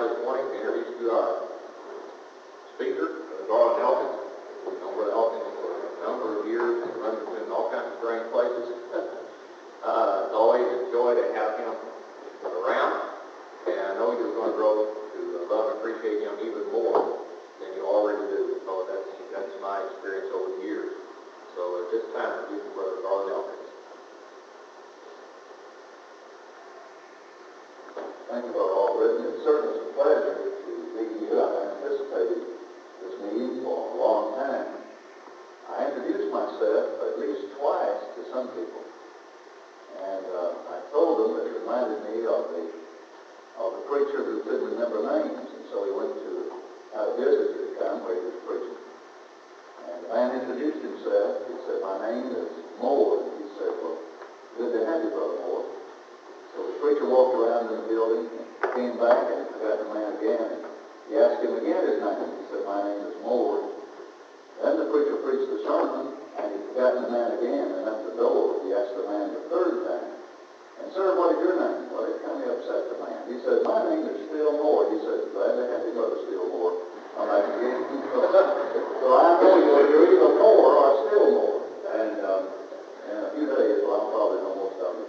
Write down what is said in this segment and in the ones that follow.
this morning to introduce you our speaker, uh, Garland Elkins. Brother Elkins for a number of years, and runs in all kinds of strange places. Uh, it's always a joy to have him around, and I know you're going to grow to love and appreciate him even more than you already do, because that's, that's my experience over the years. So at this time, introduce Brother Garland Elkins. Thank you, Brother Albritton. It's certainly a pleasure to be here. I've anticipated this meeting for a long time. I introduced myself at least twice to some people. And uh, I told them it reminded me of the, of the preacher who couldn't remember names. And so he went to, had a visitor to come where he was preaching. And the man introduced himself. He said, my name is Moore. And he said, well, good to have you, Brother Moore. So the preacher walked around in the building, and came back, and forgot He asked him again his name. He said, my name is Moore. Then the preacher preached the sermon, and he forgot the man again, and at the door, he asked the man the third time, and sir, what is your name? Well, it kind of upset the man. He said, my name is Still Moore. He said, glad to have you, Brother Still Moore. I'm like, so I know you're, you're either Moore or Still Moore. And, um, in a few days, well, I'll probably know most of it.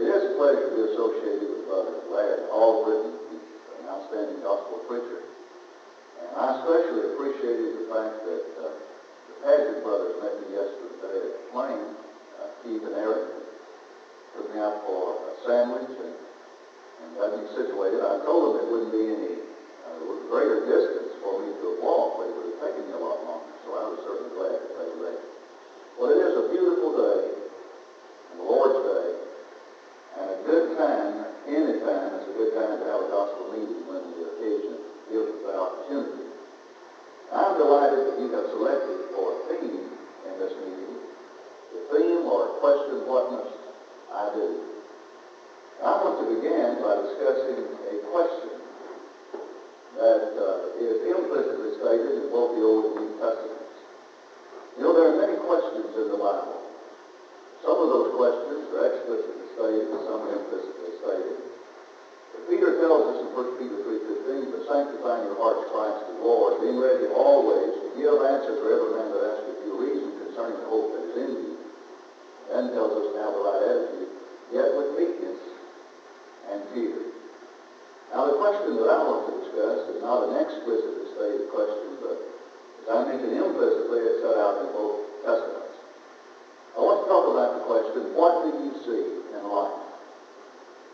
It is a pleasure to be associated with Brother Ladd Albritton. Outstanding gospel preacher. And I especially appreciated the fact that uh, the Paget brothers met me yesterday at Plain, uh, Keith and Eric. Took me out for a sandwich and, and got me situated. I told them it wouldn't be any uh, greater distance for me to walk, but it would have taken me a lot longer. So I was certainly glad that they were there. Well, it is a beautiful day, and the Lord's Day, and a good time, any time, is a good time to have a gospel meeting when the occasion gives us that opportunity. I'm delighted that you have selected for a theme in this meeting, the theme or question, what must I do? I want to begin by discussing a question that uh, is implicitly stated in both the Old and New Testaments. You know, there are many questions in the Bible. Some of those questions are explicitly stated and some are implicitly stated. But Peter tells us in 1 Peter 3.15, but sanctifying your hearts Christ the Lord, being ready always to give answer for every man that asketh you a reason concerning the hope that is in you. Then tells us to have the right attitude, yet with meekness and fear. Now the question that I want to discuss is not an explicitly stated question, but as I mentioned implicitly, it's set out in both Testaments. I want to talk about the question, what do you see in life?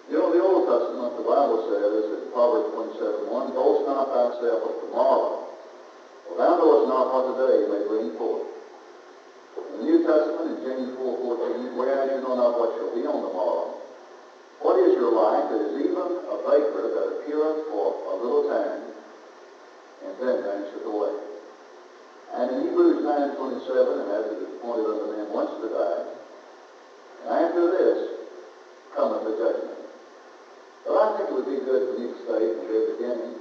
You know, the Old Testament, the Bible says in Proverbs 27, 1, boast not thyself of tomorrow, for thou knowest not what today may bring forth. In the New Testament, in James 4, 14, whereas you know not what shall be on the morrow, what is your life that is even a vapor that appeareth for a little time, and then vanisheth away? And in Hebrews 9, 27, and as it is appointed unto men once to die, and after this cometh the judgment. But I think it would be good for me to state at the very beginning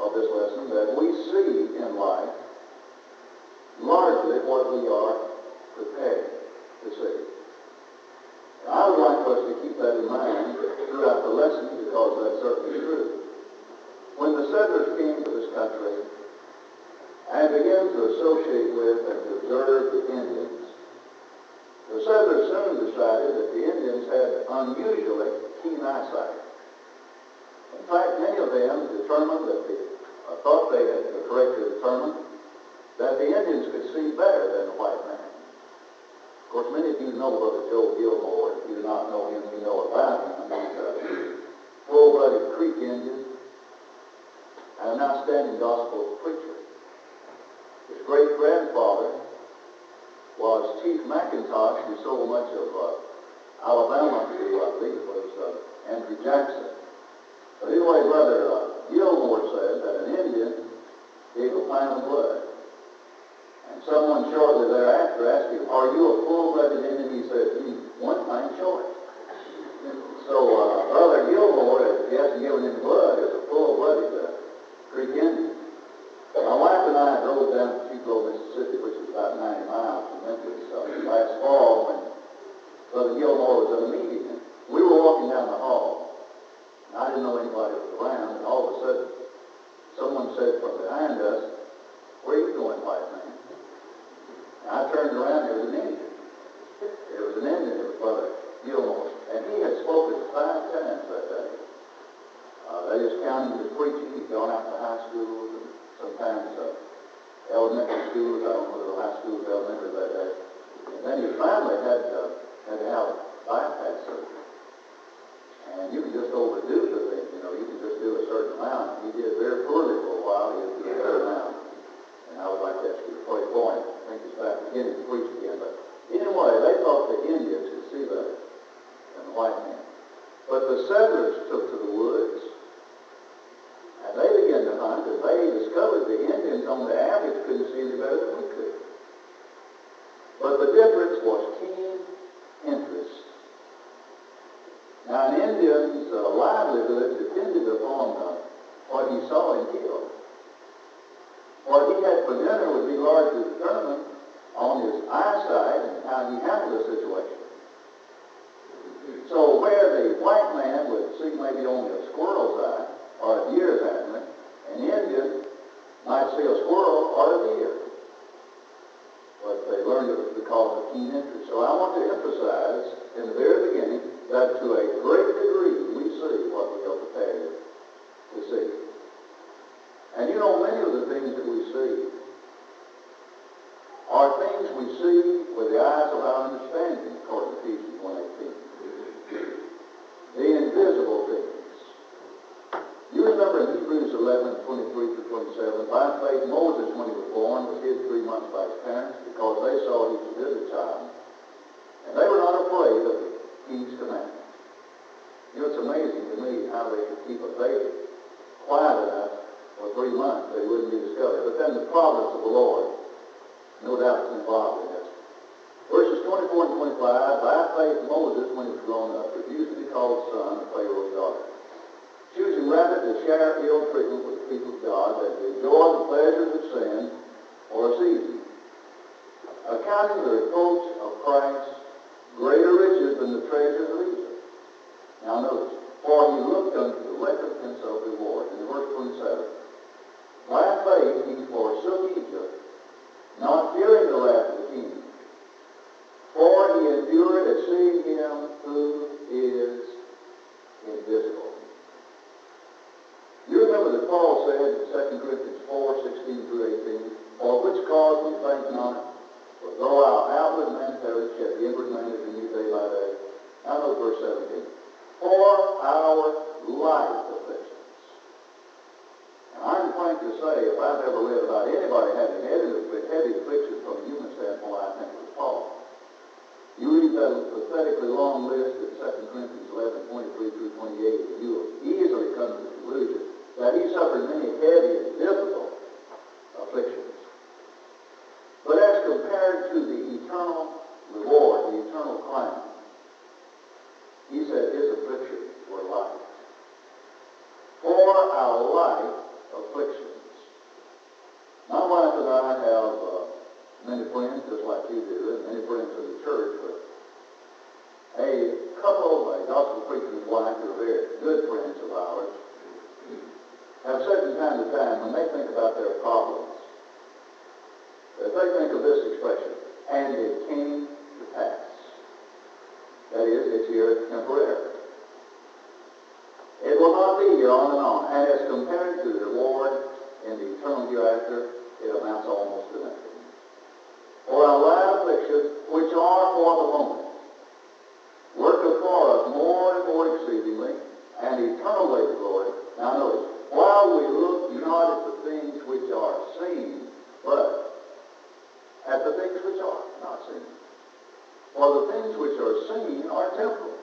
of this lesson that we see in life largely what we are prepared to see. I would like us to keep that in mind throughout the lesson because that's certainly true. When the settlers came to this country and began to associate with and to observe the Indians, the settlers soon decided that the Indians had unusually keen eyesight. In fact, many of them determined that the, uh, thought they had correctly determined that the Indians could see better than the white man. Of course, many of you know Brother Joe Gilmore. If you do not know him, you know about him. He's a full-blooded Creek Indian and an outstanding gospel preacher. His great-grandfather was Chief McIntosh, who sold much of uh, Alabama to, I believe it was uh, Andrew Jackson. But anyway, Brother uh, Gilmore said that an Indian gave a pint of blood. And someone shortly thereafter asked him, are you a full-blooded Indian? He said, hmm, one pint short. So, uh, Brother Gilmore, he hasn't given him blood, is a full-blooded uh, Creek Indian. My wife and I drove down to Tupelo, Mississippi, which is about 90 miles from Memphis, uh, last fall when Brother Gilmore was at a meeting. We were walking down the hall. And I didn't know anybody was around, and all of a sudden, someone said from behind us, where are you going, white man? And I turned around, it was an Indian. It was an Indian, it was Brother Gilmore, and he had spoken five times that day. Uh, they just counted him as preaching, he'd gone out to high schools and sometimes, uh, elementary schools, I don't know whether the high schools, elementary that day. And then he finally had, uh, had to have bypass surgery. And you can just overdo the thing, you know, you can just do a certain amount. He did very poorly for a while, he was doing better now. And I would like to ask you to pray for him. I think he's back beginning to preach again, but anyway, they thought the Indians could see better than the white men. But the settlers took to the woods, and they began to hunt, and they discovered the Indians on the average couldn't see any better than we could. But the difference was keen interest. Now, an Indian's uh, livelihood depended upon uh, what he saw and killed. What he had for dinner would be largely determined on his eyesight and how he handled the situation. So where the white man would see maybe only a squirrel's eye or a deer's antler, an Indian might see a squirrel or a deer. But they learned it because of keen interest. So I want to emphasize in the very beginning that to a great degree we see what we are prepared to see. And you know, many of the things that we see are things we see with the eyes of our understanding, according to Ephesians 1.18. The invisible things. You remember in Hebrews 11, 23 through 27, by faith Moses, when he was born, was hid three months by his parents because they saw he was a good child. And they were not afraid of the king's commandment. You know, it's amazing to me how they could keep a baby quiet enough for three months they wouldn't be then the providence of the Lord, no doubt is involved in this. Verses 24 and 25, by faith Moses, when he was grown up, refused to be called son of Pharaoh's daughter. Choosing rather to share ill treatment with the people of God than to enjoy the pleasures of sin for a season. Accounting the reproach of Christ greater riches than the treasures of Egypt. Now notice, for he looked unto the recompense of reward. In verse 27, faith he forsook Egypt, not fearing the wrath of the king. For he endured at seeing him who is invisible. You remember that Paul said in 2 Corinthians 4, 16 through 18, For which cause we thank not, for though our outward man perish, yet the inward man is renewed day by day. Now note verse 17. For our life afflictions. And I'm frank to say, if I've ever read about anybody having heavy, heavy affliction from a human standpoint, I think it was Paul. You read that pathetically long list in 2 Corinthians 11, 23 through 28, and you will easily come to the conclusion that he suffered many heavy and difficult afflictions. But as compared to the eternal reward, the eternal crown, he said his afflictions were light. For our life afflictions. My wife and I have uh, many friends, just like you do, and many friends in the church, but a couple, a gospel preacher's wife, who are very good friends of ours, have said from time to time, when they think about their problems, they think of this expression, and it came to pass. That is, it's here temporarily. It will not be here on and on. And as compared to the reward in the eternal hereafter, it amounts almost to nothing. For our light afflictions, which are for the moment, work for us more and more exceedingly, and eternally glory. Now notice, while we look not at the things which are seen, but at the things which are not seen. For the things which are seen are temporal,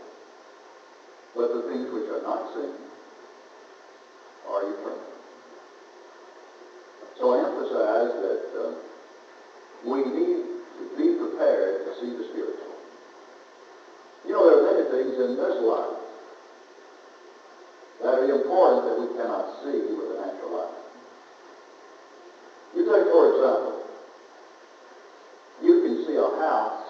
but the things which are not seen are eternal. So I emphasize that uh, we need to be prepared to see the spiritual. You know, there are many things in this life that important that we cannot see with the natural eye. You take, for example, you can see a house,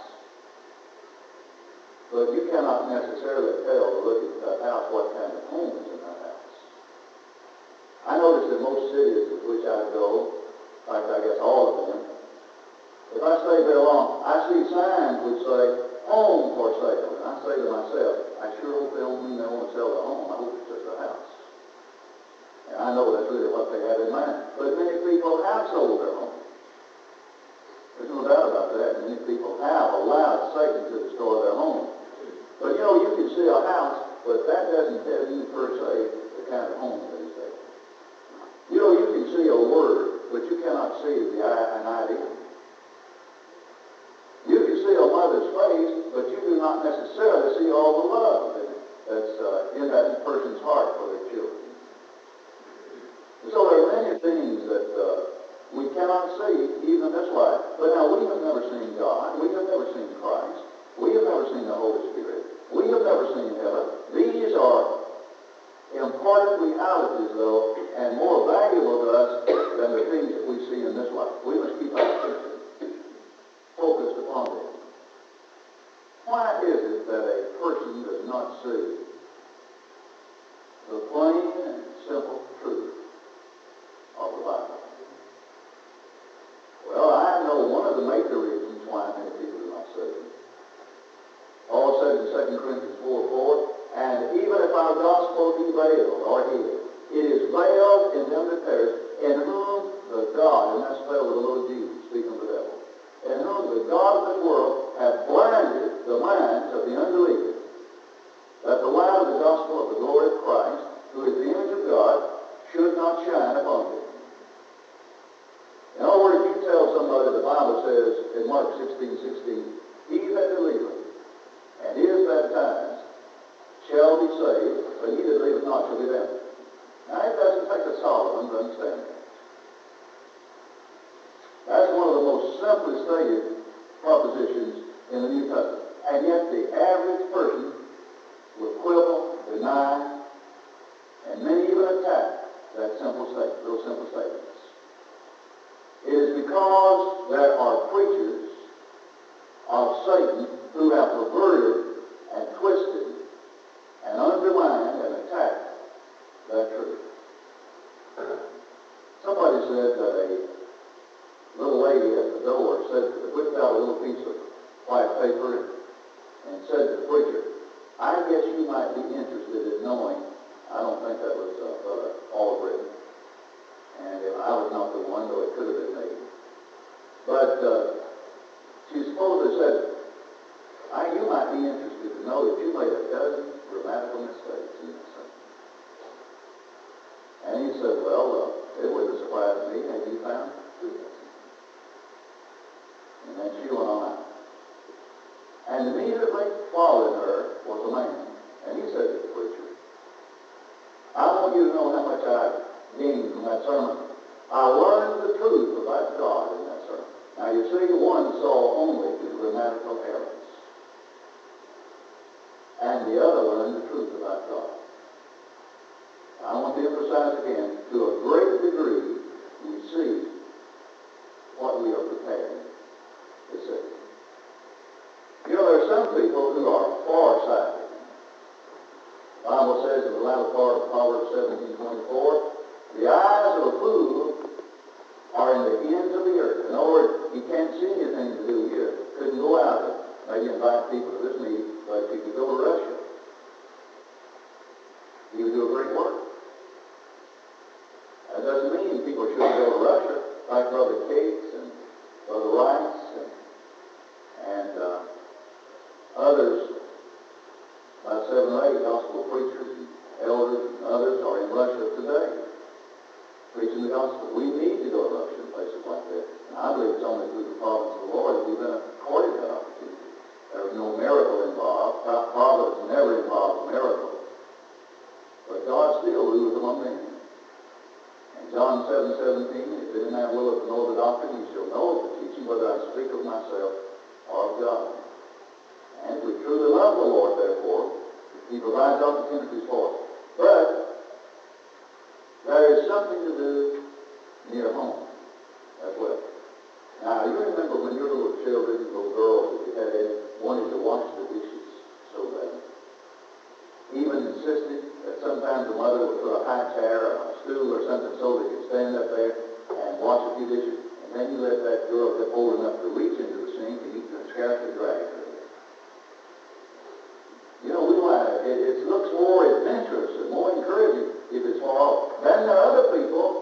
but you cannot necessarily tell looking at that house what kind of home is in that house. I notice in most cities in which I go, like I guess all of them, if I stay very long, I see signs which say, home for sale. And I say to myself, I sure hope they don't mean they want to sell the home. I hope it's just a house. And I know that's really what they have in mind. But many people have sold their home. There's no doubt about that. Many people have allowed Satan to destroy their home. But you know, you can see a house, but that doesn't tell you per se the kind of home that is there. You know, you can see a word, but you cannot see the an idea. You can see a mother's face, but you do not necessarily see all the love that's uh, in that person's heart for their children. So there are many things that uh, we cannot see even in this life. But now we have never seen God. We have never seen Christ. We have never seen the Holy Spirit. We have never seen heaven. These are important realities, though, and more valuable to us than the things that we see in this life. We must keep our attention focused upon them. Why is it that a person does not see the plain and simple truth of the Bible? Well, I know one of the major reasons why many people do not it. Paul said in 2 Corinthians 4, 4, and even if our gospel be veiled or hid, it is veiled in them that perish, in whom the God, and that's spelled with a little g, speaking of the devil, in whom the God of this world hath blinded the minds of the unbelievers, that the light of the gospel of the glory of Christ, who is the image of God, should not shine upon them. In other words, you tell somebody the Bible says in Mark 16, 16, He that believeth and is baptized shall be saved, but he that believeth not shall be damned. Now, it doesn't take a Solomon to understand that. That's one of the most simply stated propositions in the New Testament. And yet the average person will quibble, deny, and many even attack that simple statement, those simple statements. Is because there are preachers of Satan who have perverted and twisted and undermined and attacked that truth. Somebody said that a little lady at the door said, whipped out a little piece of white paper and said to the preacher, I guess you might be interested in knowing, I don't think that was uh, Brother Aldrin, and if I was not the one, though it could have been me. But uh, she supposedly said, I, you might be interested to know that you made a dozen grammatical mistakes in this sentence. And he said, well, uh, it wouldn't surprise me had you found two And then she went on out. And immediately following her was a man. And he said to the preacher, I want you to know how much I gained from that sermon. I learned the truth about God in that sermon. Now you see, one saw only the grammatical errors and the other learned the truth about God. I want to emphasize again, to a great degree, we see what we are preparing to see. You know, there are some people who are far-sighted. The Bible says in the latter part of Proverbs 17, 24, the eyes of a fool are in the ends of the earth. In other words, he can't see anything to do here. Couldn't go out and maybe invite people to this meeting but if could go to Russia, you would do a great work. That doesn't mean people shouldn't go to Russia, like Brother Cates and Brother Rice and, uh, others, about seven or eight gospel preachers and elders and others are in Russia today preaching the gospel. We need to go to Russia and places like that. And I believe it's only through the providence of the Lord that we've been accorded that opportunity. There was no miracle involved. Providence never involves miracles. But God still rules among men. And John 7, 17, if any man willeth to know the doctrine, he shall know the teaching, whether I speak of myself or of God. And we truly love the Lord, therefore, he provides opportunities for us. But there is something to do near home as well. Now, you remember when your little children, little girls, if you had any, wanted to wash the dishes so bad. Even insisted that sometimes the mother would put a high chair or a stool or something so they could stand up there and wash a few dishes, and then you let that girl get old enough to reach into the sink and you can scarcely drag her. You know, we want it, it looks more adventurous and more encouraging if it's far off. Then there are other people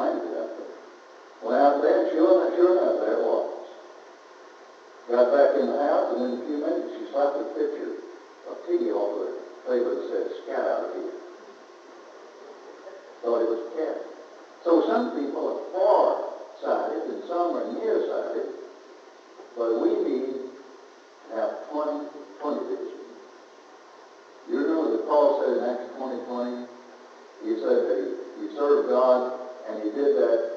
Well, it out there. Went out there, and sure enough, there it was. Got back in the house, and in a few minutes, she slapped a picture of Tea off the paper that said, scat out of here. Thought it was a cat. So some people are far-sighted, and some are near-sighted, but we need to have 20 did that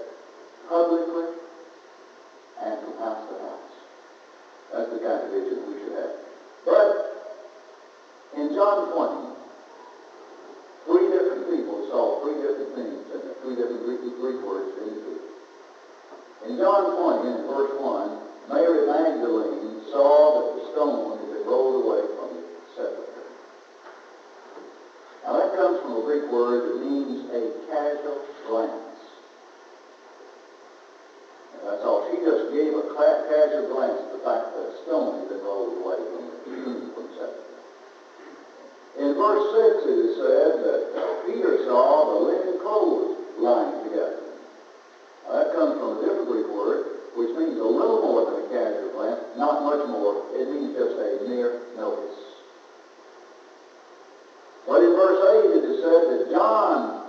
much more. It means just a mere notice. But in verse 8 it is said that John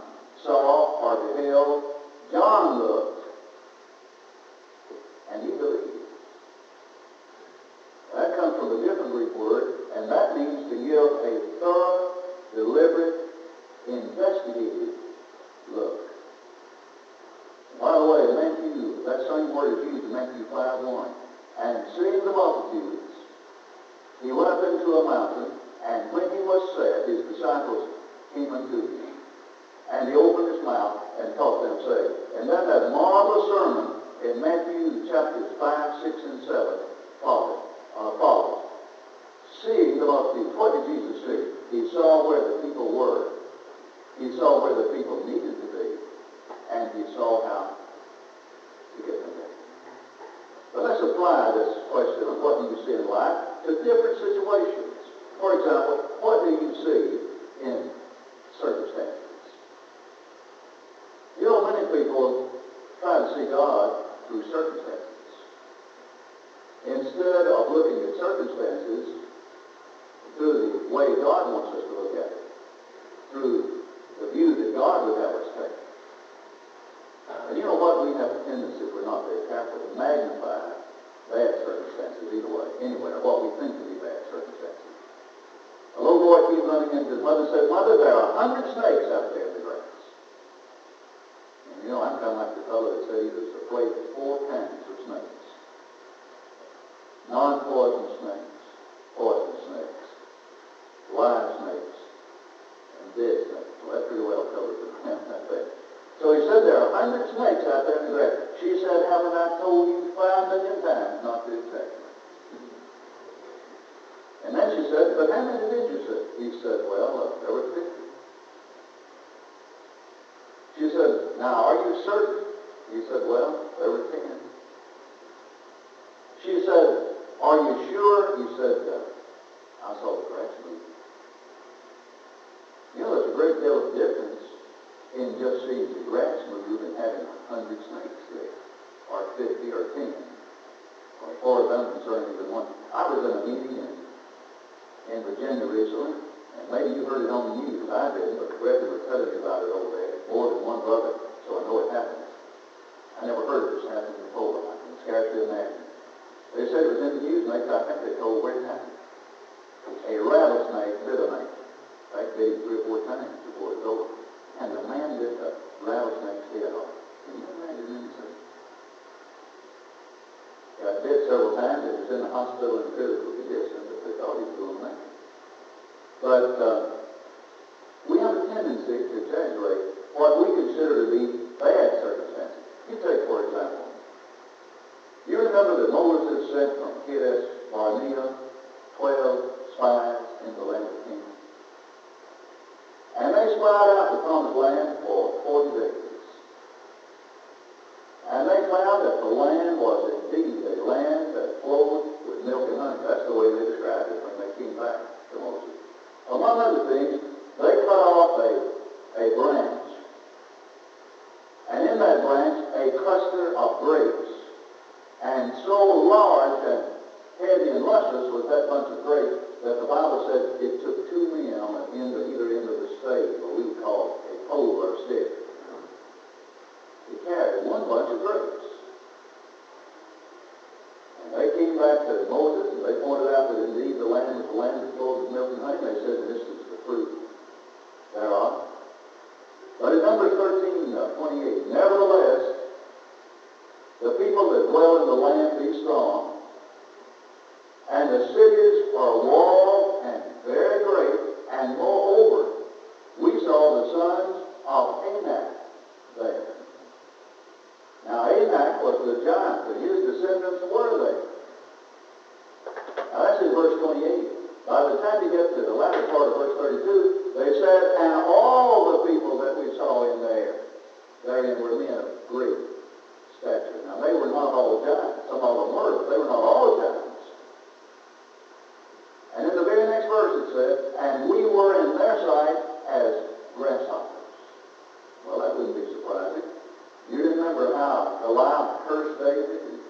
saw or beheld, John looked, instead of looking at circumstances through the way God wants us to look at it, through the view that God would have us take. And you know what? We have a tendency, if we're not very careful, to magnify bad circumstances either way, anyway, or what we think to be bad circumstances. A little boy came running into his mother and said, Mother, there are a hundred snakes out there in the grass. And you know, I'm kind of like the fellow that the he was afraid of four non-cooperative Virginia and maybe you heard it on the news, I didn't, but brethren were telling me about it over there, more than one brother, so I know it happened. I never heard this happen before, I can scarcely imagine. They said it was in the news, and they, I think they told where it happened. A rattlesnake bit a man. Bit him three or four times before it was over. And the man bit the rattlesnake's head off. Can you imagine anything? Got bit several times, and was in the hospital in critical condition, but they thought he was going to make it. But, uh, we have a tendency to exaggerate what we consider to be bad circumstances. You take, for example, you remember that Moses sent from Kadesh Barnea twelve spies into the land of Canaan. And they spied out the promised land for forty days. And they found that the land was indeed a land that flowed with milk and honey. That's the way they described it when they came back to Moses. Among other things, they cut off a, a branch. And in that branch, a cluster of grapes. And so large and heavy and luscious was that bunch of grapes that the Bible said it took two men on the end of either end of the stake, or we would call a pole or a stick, to carry one bunch of grapes. And they came back to Moses, and they pointed out that indeed the land was the land that flowed with milk and honey. They said this is the fruit thereof. But in Numbers 13, uh, 28, nevertheless, the people that dwell in the land be strong, and the cities are walled and very great, and moreover, we saw the sons of Anak there. Now Anak was the giant, but his descendants were there. Now that's in verse 28. By the time you get to the latter part of verse 32, they said, and all the people that we saw in there, therein were men of great stature. Now they were not all giants. Some of them were, but they were not all giants. And in the very next verse it said, and we were in their sight as grasshoppers. Well, that wouldn't be surprising. You remember how Goliath cursed David and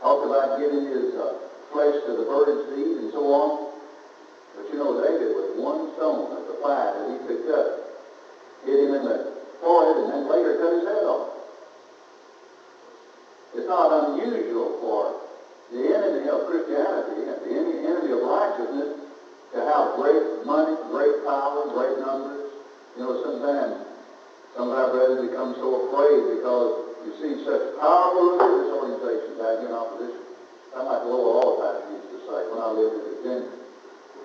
talked about giving his uh, flesh to the birds to eat and so on. But you know, David, with one stone of the five that he picked up, hit him in the forehead and then later cut his head off. It's not unusual for the enemy of Christianity and the enemy of righteousness to have great money, great power, great numbers. You know, sometimes some of our brethren become so afraid because you see such powerful religious organizations out in opposition. I'm like Lowell Allpatch used to say when I lived in Virginia.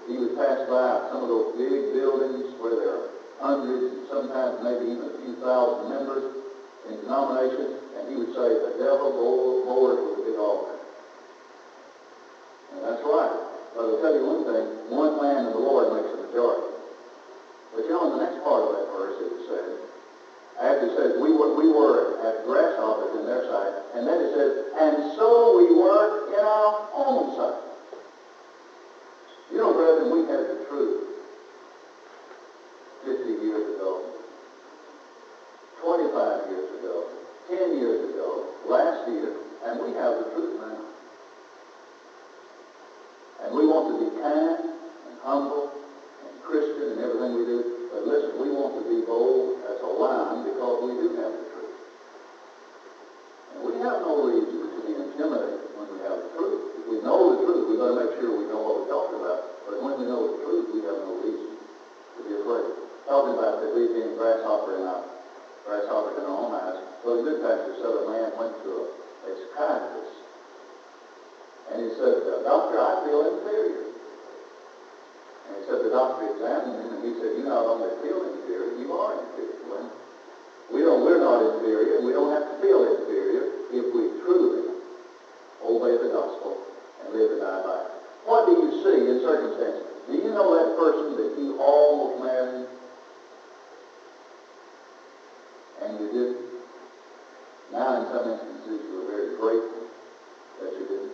He would pass by some of those big buildings where there are hundreds and sometimes maybe even a few thousand members in denominations, and he would say, the devil bored with a big altar. And that's right. But I'll tell you one thing, one man in the Lord makes a majority. But you know, in the next part of that verse it says, after it says, we were, we were as grasshoppers in their sight, and then it says, and so we were in our own sight. You know, brethren, we had the truth 50 years ago, 25 years ago, 10 years ago, last year, and we have the truth now. And we want to be kind and humble and Christian in everything we do. But listen, we want to be bold as a lion because we do have the truth. And we have no reason to be intimidated when we have the truth. If we know the truth, we've got to make sure we know what we're talking about. But when we know the truth, we have no reason to be afraid. Talking about that we being grasshopper in our grasshopper in our own eyes. Well, the good pastor said a man went to a, a psychiatrist. And he said, Doctor, I feel inferior. And he said, the doctor examined him, and he said, you not only feel inferior, you are inferior. Well, we don't, we're not inferior, we don't have to feel inferior if we truly obey the gospel and live and die by it. What do you see in circumstances? Do you know that person that you almost married and you didn't? Now in some instances you were very grateful that you did.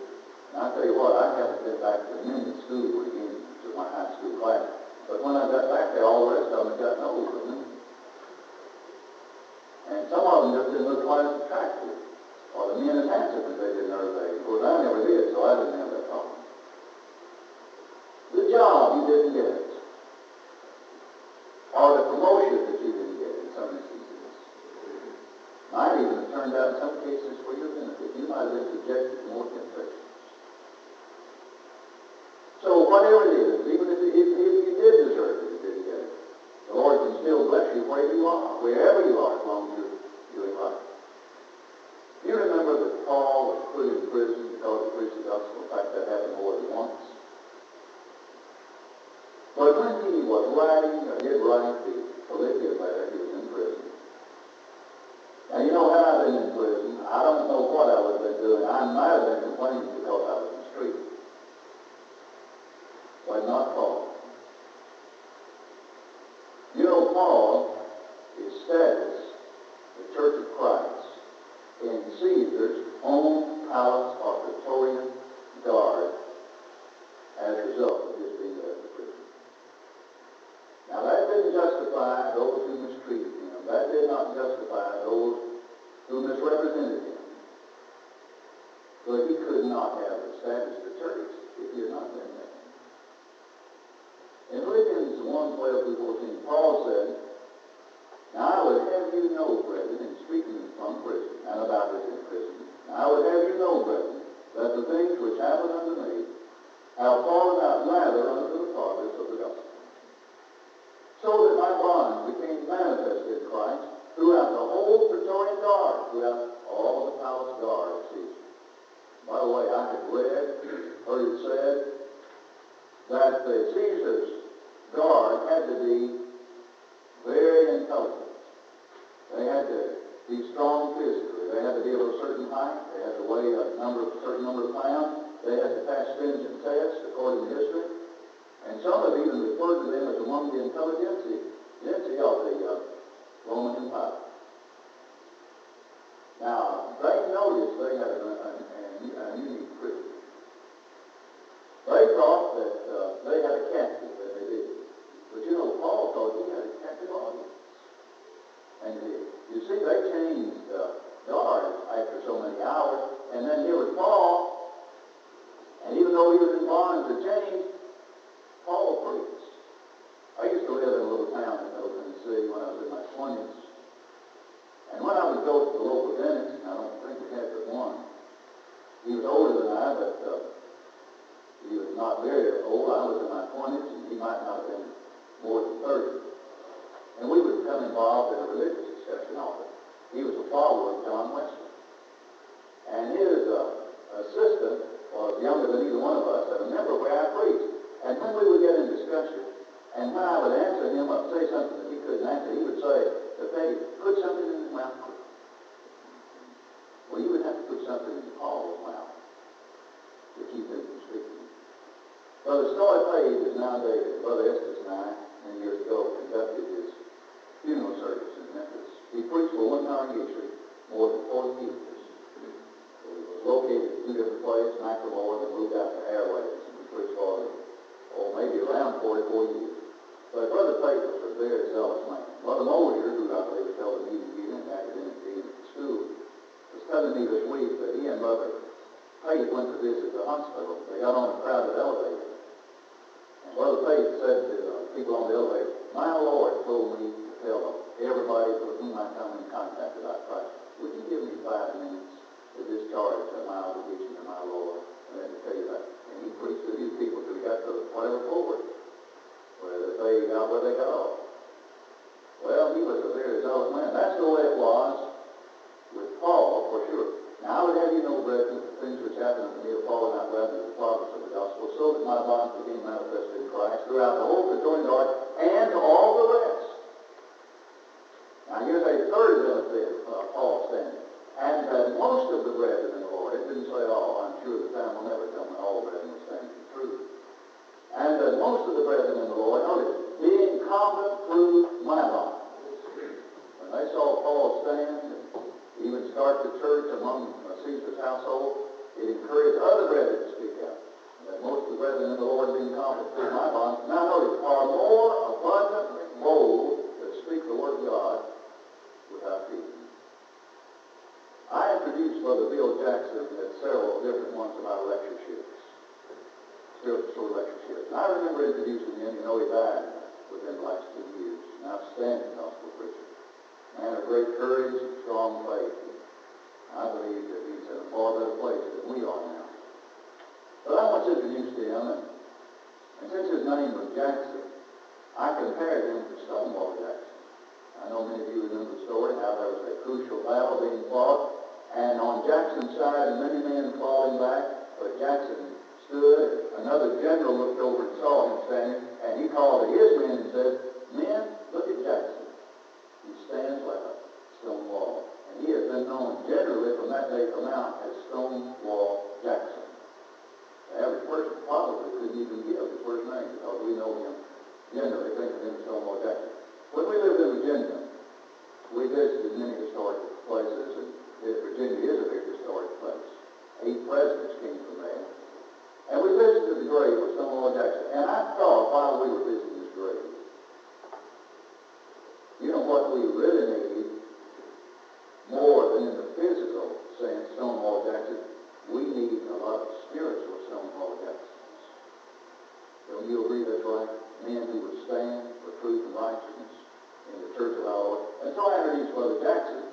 And I tell you what, I haven't been back to many school reunions to my high school class, but when I got back there, all the rest of them had gotten old with me. And some of them just didn't look quite as attractive, or the men handsome as they did in their day. Of course, I never did, so I didn't have that problem. The job you didn't get, or the promotion that you didn't get in some instances, might even have turned out in some cases for your benefit. You might have been subjected to more temptations. So whatever it is, even if, if, if you did deserve it, you didn't get it, the Lord can still bless you where you are, wherever you are, as long as you're doing right. You remember that Paul was put in prison because he preached the gospel. In fact, that happened more than once. But when he was writing, or did write the Philippian letter, he was in prison. Now, you know, had I been in prison, I don't know what I would have been doing. I might have been complaining because I was in the street. But not Paul. You know, Paul, his status, the Church of Christ, in Caesar's own palace or Praetorian guard as a result of his being there in prison. Now, that didn't justify those who mistreated him. That did not justify those who misrepresented him. But he could not have established the church if he had not been there. In Philippians 1, 12 through 14, Paul said, Now I would have you know, brethren, in speaking from prison and about this in prison, I would have you know, brethren, that the things which happened unto me have fallen out rather unto the progress of the gospel. So that my bonds became manifest in Christ throughout the whole Praetorian Guard, throughout all the palace guard of Caesar. By the way, I had read, heard it said, that the Caesar's guard had to be very intelligent. They had to be strong physically. They had to be of a certain height. They had to weigh a number, a certain number of pounds. They had to pass stringent tests according to history. And some have even referred to them as among the intelligentsia of the uh, Roman Empire. Now, they noticed they had an, an, an, an unique privilege. They thought that uh, they had a captive, and they did. But you know, Paul thought he had a captive audience. And it, you see, they changed uh, guards after so many hours, and then here was Paul, and even though he was in bonds or chains, Paul preached. I used to live in a little town in Middle Tennessee when I was in my twenties, and when I would go to the local dentist, and I don't think we had but one, he was older than I, but uh, he was not very old. I was in my twenties, and he might not have been more than thirty. And we would become involved in a religious discussion often. He was a follower of John Wesley. And his uh, assistant was younger than either one of us, and a member where I preached. And when we would get in discussion, and when I would answer him or say something that he couldn't answer, he would say to Peggy, put something in his mouth. Well, you would have to put something in Paul's mouth to keep him from speaking. Brother Stoy Page is nowadays, Brother Estes and I, many years ago, conducted his funeral service in Memphis. He preached for one congregation more than 40 years. Was located two different places, McLemore, and then moved out to Airways, preached for oh, maybe around 44 years. But Brother Page was very zealous man. Brother Mosher, who I believe held a meeting here in academic dean at the school, was telling me this week that he and Brother Page went to visit the hospital. They got on a crowded elevator. And Brother Page said to the people on the elevator, My Lord told me to tell everybody with whom I come in contact about Christ, would you give me five minutes to discharge my obligation to my Lord? And let me tell you that. And he preached to these people till he got to whatever forward, where they got where they got off. Well, he was a very zealous man. That's the way it was with Paul, for sure. Now I would have you know, brethren, the things which happened to me have fallen out rather than the progress of the gospel, so that my bonds became manifest in Christ throughout the whole Praetorian Guard and all the rest. Now here's a third benefit of uh, Paul's standing. That most of the brethren Lord, it didn't say all, I'm sure the time will never come when all brethren will stand for truth. And that most of the brethren in the Lord, notice, being common through my bond. When they saw Paul stand, and even start the church among Caesar's household, it encouraged other brethren to speak out. That most of the brethren in the Lord being confident through my bonds, now notice, are more abundantly bold to speak the word of God without fear. Introduced Brother Bill Jackson at several different ones of our lectureships, spiritual lectureships. And I remember introducing him, you know, he died within the last two years, an outstanding gospel preacher. Man of great courage and strong faith. I believe that he's in a far better place than we are now. But I once introduced him, and, and since his name was Jackson, I compared him to Stonewall Jackson. I know many of you remember the story, how there was a crucial battle being fought, and on Jackson's side, many men him back, but Jackson stood. Another general looked over and saw him standing, and he called to his men and said, Men, look at Jackson. He stands like a stone wall. And he has been known generally from that day from out as Stonewall Jackson. The average person probably couldn't even give his first name because we know him generally, think of him as Stonewall Jackson. When we lived in Virginia, we visited many historic places, and Virginia is a very historic place. Eight presidents came from there. And we visited the grave of Stonewall Jackson. And I thought while we were visiting this grave, you know what we really need more than in the physical sense, Stonewall Jackson, we need a lot of spiritual Stonewall Jacksons. Don't you agree that's right? Men who would stand for truth and righteousness in the church of our Lord. And so I introduced Brother Jackson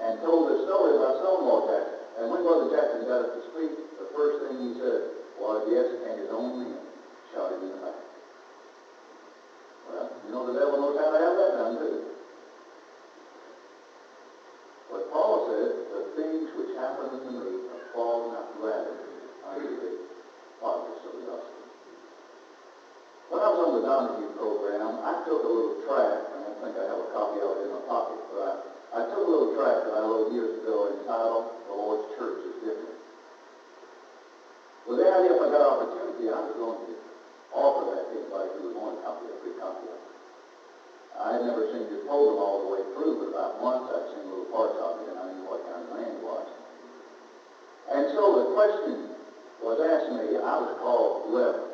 and told the story about Stonewall Jackson. And when Brother Jackson got up to speak, the first thing he said was, yes, and his own men shouted in the back. Well, you know the devil knows how to have that done, too. But Paul said, the things which happen unto me have fallen out gladly unto the fathers of the gospel. When I was on the Donahue program, I took a little tract, and I think I have a copy of it in my pocket, but I, I took a little tract that I wrote years ago entitled, The Lord's Church is Different. With the idea if I got opportunity, I was going to offer that to anybody who would want a copy, a free copy of it. I had never seen his program all the way through, but about once I'd seen little parts of it, and I knew what kind of man he was. And so the question was asked me, I was called Reverend.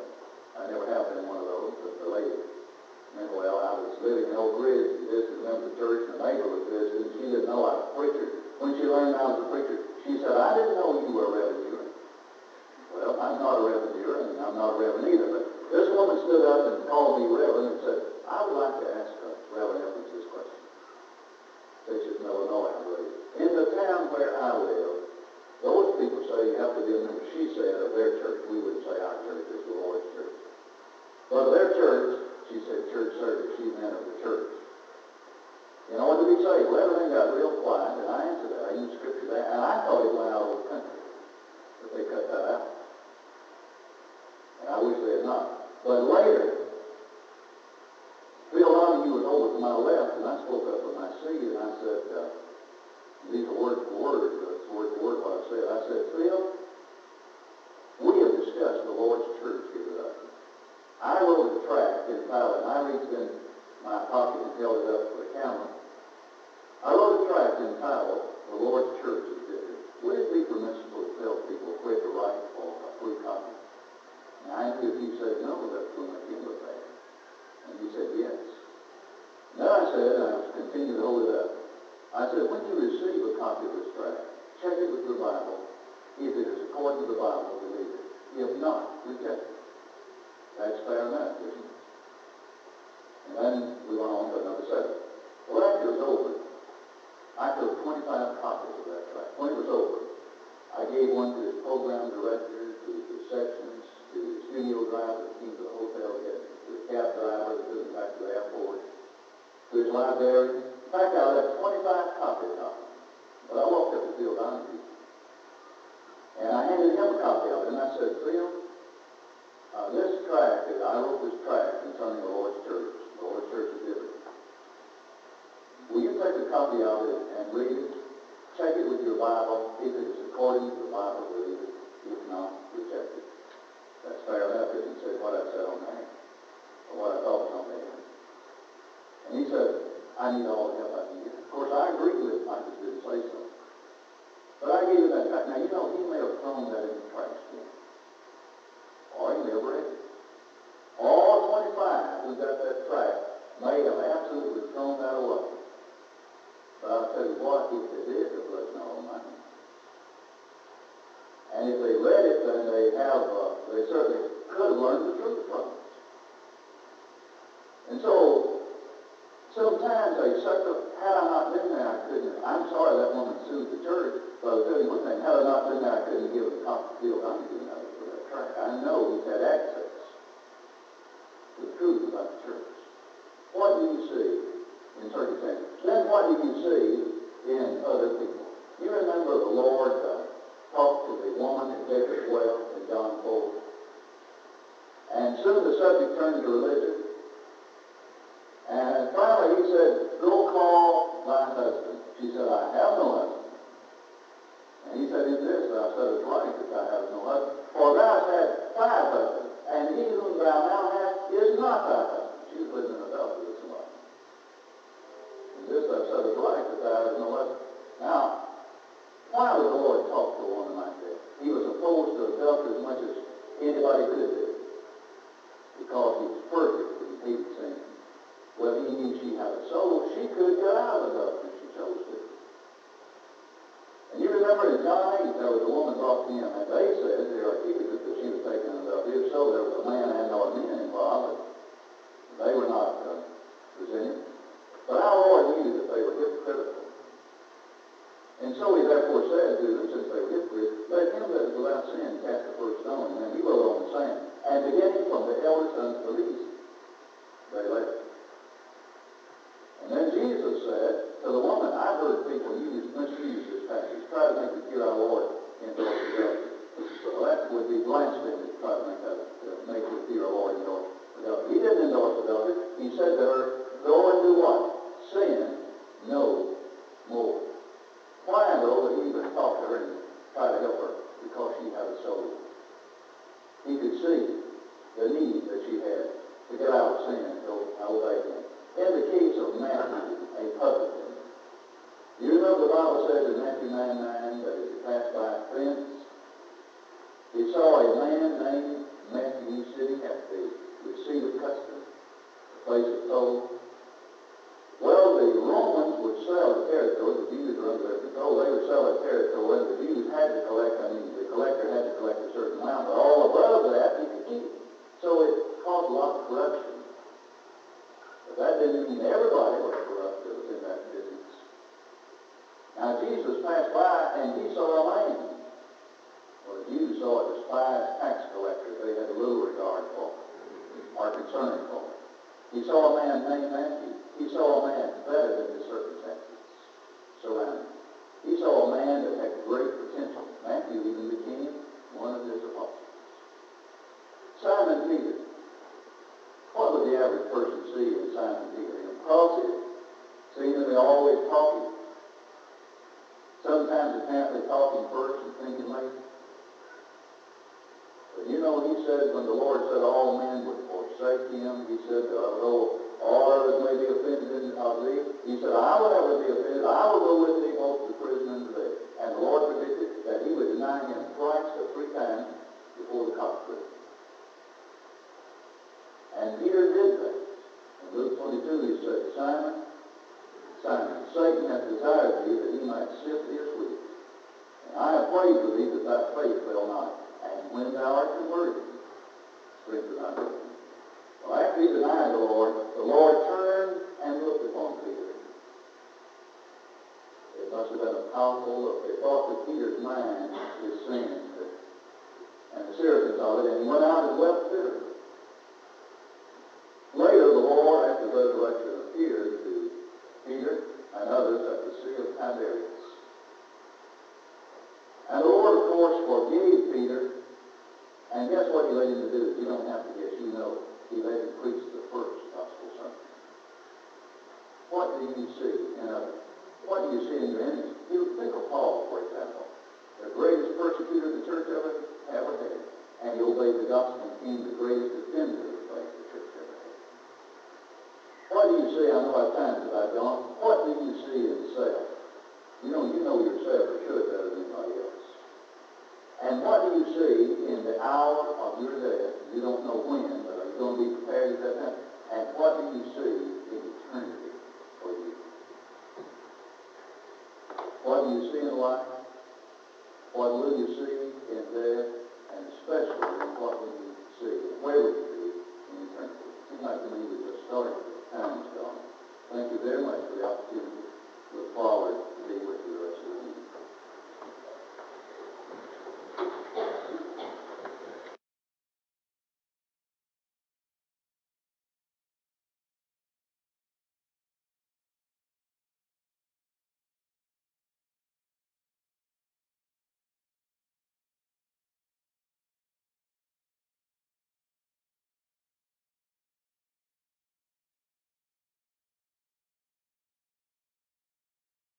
I never have been one of those, but the lady meant well. I was living in Oak Ridge a member church, a neighbor was visiting. She didn't know I was a preacher. When she learned I was a preacher, she said, I didn't know you were a Reverend Well, I'm not a Reverend and I'm not a Reverend either, but this woman stood up and called me Reverend and said, I would like to ask uh, Reverend Elkins this question. They said, Illinois, I believe. In the town where I live, those people say you have to be a member, she said, of their church. We wouldn't say our church is the Lord's church. But their church, she said church service, she meant of the church. You know, what did he say? Well, everything got real quiet, and I answered that. I used scripture there, and I thought it went out over the country. But they cut that out. And I wish they had not. But later, Phil Donahue was over to my left, and I spoke up from my seat, and I said, uh, these are word for word, but it's word for word what I said. I said, Phil, we have discussed the Lord's church here today. I wrote a tract entitled, and I reached in my pocket and held it up for the camera. I wrote a tract entitled, The Lord's Church is Different. Would it be permissible to tell people where to write for a free copy? And I knew if he said no, that's going to make him look bad. And he said yes. Then I said, and I was continuing to hold it up, I said, when you receive a copy of this tract, check it with your Bible. If it is according to the Bible, believe it. If not, reject it. That's fair enough, isn't it? And then we went on to another subject. Well, after it was over, I took 25 copies of that tract. When it was over, I gave one to the program director, to the sections, to the studio driver that came to the hotel, to the cab driver that took me back to the airport, to his librarian. In fact, I left 25 copies of it. But I walked up to Phil Donahue, and I handed him a copy of it, and I said, Phil, uh, this tract, I wrote this tract concerning the Lord's church. The Lord's church is different. Will you take a copy of it and read it? Check it with your Bible. If it is according to the Bible, believe it. If not, reject it. That's fair enough, it? Said what I said on there, or what I thought was on there. And he said, I need all the help I can get. Of course, I agreed with him. I just didn't say so. But I gave you that cut. Now, you know, he may have thrown that in the trash can. Or he never have. All 25 who got that track may have absolutely thrown that away. But I'll tell you what, if it is a blessing was not on. And if they read it, then they have, uh, they certainly could have learned the truth from it. And so, sometimes they suck up had I not been there, I couldn't, I'm sorry that woman sued the church, but I'll tell you one thing, had I not been there, I couldn't give a of the I'm giving out for that tract. I know he's had access to the truth about the church. What do you see in circumstances? Then what do you see in other people? You remember the Lord uh, talked to the woman at Jacob's well in John 4. And soon the subject turned to religion. Talking first and thinking later. But you know, he said when the Lord said all men would forsake him, he said, uh, though all others may be offended in of thee, he said, I will never be offended. I will go with thee both to prison and to death. And the Lord predicted that he would deny him twice or three times before the cock crew. And Peter did that. In Luke 22, he said, Simon, Simon, Satan hath desired thee that he might sift thee as wheat. I have prayed for thee that thy faith fail not. And when thou art converted, strengthen thy faith. Well, after he denied the Lord, the Lord turned and looked upon Peter. It must have been a powerful. It brought to Peter's mind his sin and the seriousness of it, and he went out and wept bitterly. Later, the Lord, after the resurrection, appeared to Peter and others at the Sea of Tiberias. And the Course, forgave Peter. And guess what he led him to do? You don't have to guess, you know. He led him to preach the first gospel sermon. What do you see in others? What do you see in your enemies? You think of Paul, for example. The greatest persecutor the church ever, ever had. And he obeyed the gospel and became the greatest defender of the faith the church ever had. What do you see? I know our time's about gone. What do you see in self? You know, you know yourself for sure better than anybody else. And what do you see in the hour of your death? You don't know when, but are you going to be prepared at that time? And what do you see in eternity for you? What do you see in life? What will you see in death? And especially, what will you see? Where will you be in eternity? It seems like to me we just started. Time is gone. Thank you very much for the opportunity look forward to be with you.